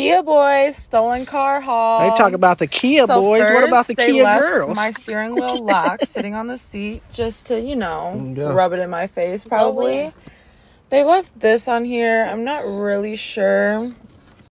Kia boys, stolen car haul. They talk about the Kia So boys. What about the Kia left girls? My steering wheel lock sitting on the seat, just to you know Yeah. rub it in my face. Oh, probably. They left this on here. I'm not really sure